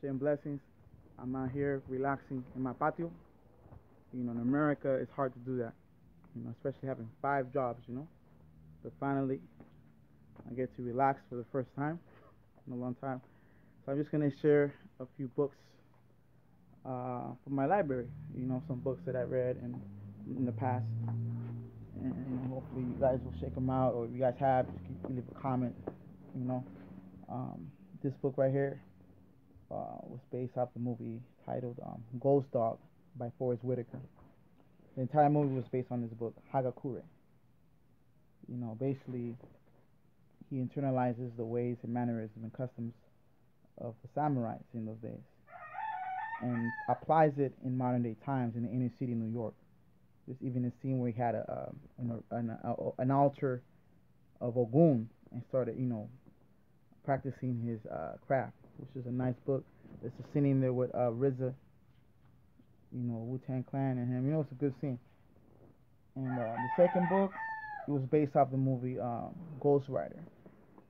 sharing blessings. I'm out here relaxing in my patio. You know, in America, it's hard to do that. You know, especially having five jobs. You know, but finally, I get to relax for the first time in a long time. So I'm just gonna share a few books uh, from my library. You know, some books that I read in in the past, and hopefully you guys will check them out, or if you guys have, just leave a comment. You know, um, this book right here uh, was based off the movie titled um, Ghost Dog by Forest Whitaker. The entire movie was based on this book, Hagakure. You know, basically, he internalizes the ways and mannerisms and customs of the samurais in those days and applies it in modern day times in the inner city New York. There's even a scene where he had a, an, an, a, an altar of Ogun and started, you know, practicing his uh, craft, which is a nice book. There's a scene in there with uh, RZA, you know, Wu Tang Clan and him. You know, it's a good scene. And uh, the second book, it was based off the movie um, Ghost Rider.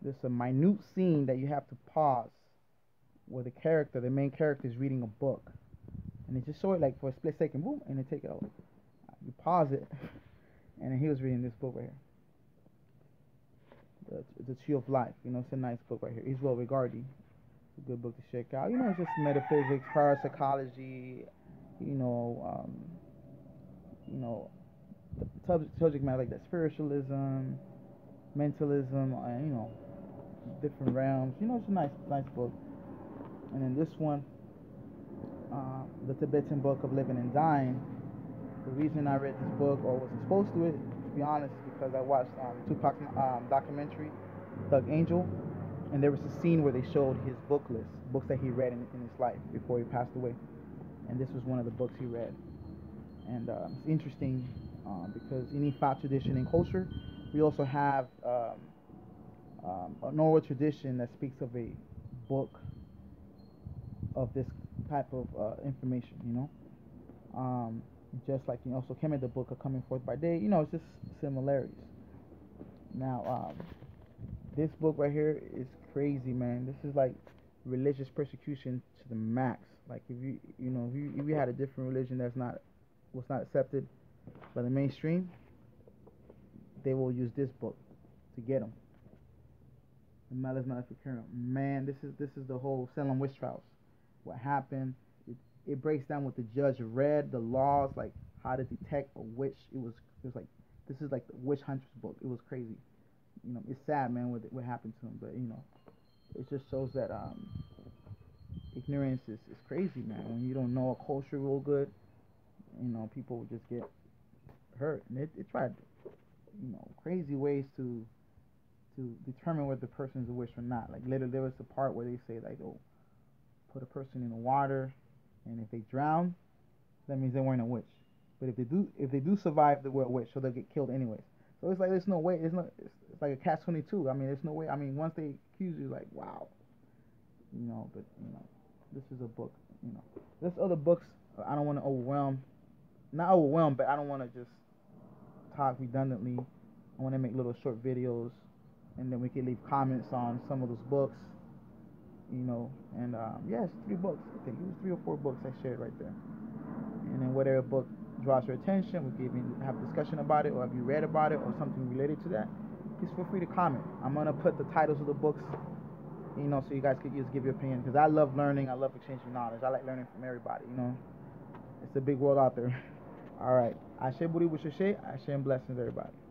There's a minute scene that you have to pause where the character, the main character, is reading a book. And they just show it like for a split second, boom, and they take it out. You pause it, and he was reading this book right here. The, the Tree of Life. You know, it's a nice book right here. He's well regarded. Good book to check out. You know, just metaphysics, parapsychology, you know, um, you know, subject matter like that spiritualism, mentalism, uh, you know, different realms. You know, it's a nice, nice book. And then this one, uh, the Tibetan Book of Living and Dying. The reason I read this book or was exposed to it, to be honest, is because I watched um, Tupac's um, documentary, Thug Angel, and there was a scene where they showed his book list, books that he read in, in his life before he passed away, and this was one of the books he read. And uh, it's interesting um, because in Ifa tradition and culture, we also have um, um, tradition that speaks of a book of this type of uh, information, you know. Um, just like you know, also came in the book of coming forth by day, you know, it's just similarities. Now, um, this book right here is crazy, man. This is like religious persecution to the max. Like if you, you know, if you, if you had a different religion that's not was not accepted by the mainstream, they will use this book to get them. The Malleus Maleficarum. Man, this is this is the whole Salem witch trials. What happened? It, it breaks down what the judge read, the laws, like how to detect a witch. It was it was like this is like the witch hunter's book. It was crazy. You know, it's sad, man, what what happened to him, but you know, it just shows that um, ignorance is, is crazy, man. When you don't know a culture real good, you know, people will just get hurt. And it, it tried, you know, crazy ways to to determine whether the person's a witch or not. Like later there was a part where they say like, oh, put a person in the water, and if they drown, that means they weren't a witch. But if they do, if they do survive, they were a witch, so they'll get killed anyways. So it's like there's no way. It's not. It's, like a catch twenty two. I mean, there's no way. I mean, once they accuse you, like wow, you know. But you know, this is a book. You know, there's other books. I don't want to overwhelm, not overwhelm, but I don't want to just talk redundantly. I want to make little short videos, and then we can leave comments on some of those books. You know, and um, yes, three books. I think it was three or four books I shared right there. And then whatever book draws your attention, we can even have a discussion about it, or have you read about it, or something related to that. Please feel free to comment. I'm gonna put the titles of the books, you know, so you guys could just give your opinion. Because I love learning, I love exchanging knowledge. I like learning from everybody. You know, it's a big world out there. All right, I share booty with. I share blessings, everybody.